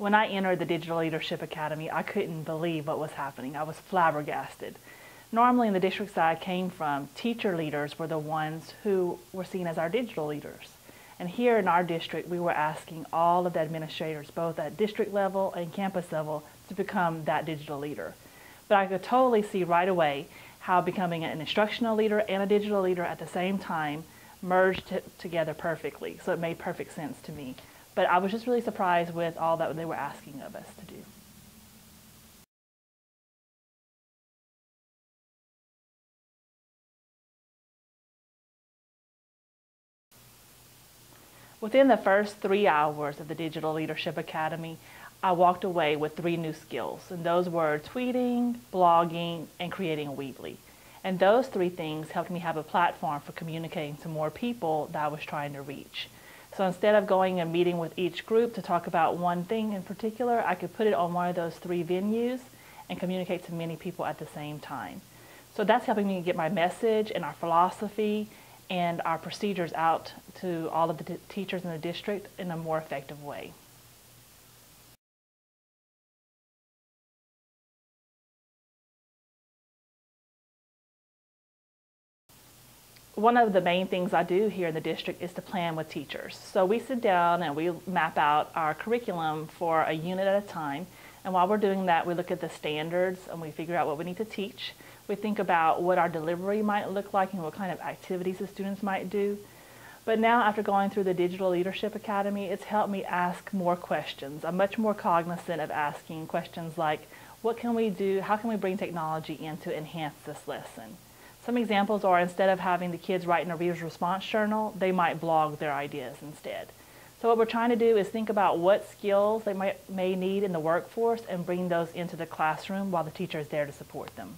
When I entered the Digital Leadership Academy, I couldn't believe what was happening. I was flabbergasted. Normally in the districts I came from, teacher leaders were the ones who were seen as our digital leaders. And here in our district, we were asking all of the administrators, both at district level and campus level, to become that digital leader. But I could totally see right away how becoming an instructional leader and a digital leader at the same time merged together perfectly. So it made perfect sense to me. But I was just really surprised with all that they were asking of us to do. Within the first three hours of the Digital Leadership Academy, I walked away with three new skills, and those were tweeting, blogging, and creating a Weebly. And those three things helped me have a platform for communicating to more people that I was trying to reach. So instead of going and meeting with each group to talk about one thing in particular, I could put it on one of those three venues and communicate to many people at the same time. So that's helping me get my message and our philosophy and our procedures out to all of the teachers in the district in a more effective way. One of the main things I do here in the district is to plan with teachers. So we sit down and we map out our curriculum for a unit at a time. And while we're doing that, we look at the standards and we figure out what we need to teach. We think about what our delivery might look like and what kind of activities the students might do. But now after going through the Digital Leadership Academy, it's helped me ask more questions. I'm much more cognizant of asking questions like, what can we do? How can we bring technology in to enhance this lesson? Some examples are instead of having the kids write in a reader's response journal, they might blog their ideas instead. So what we're trying to do is think about what skills they might, may need in the workforce and bring those into the classroom while the teacher is there to support them.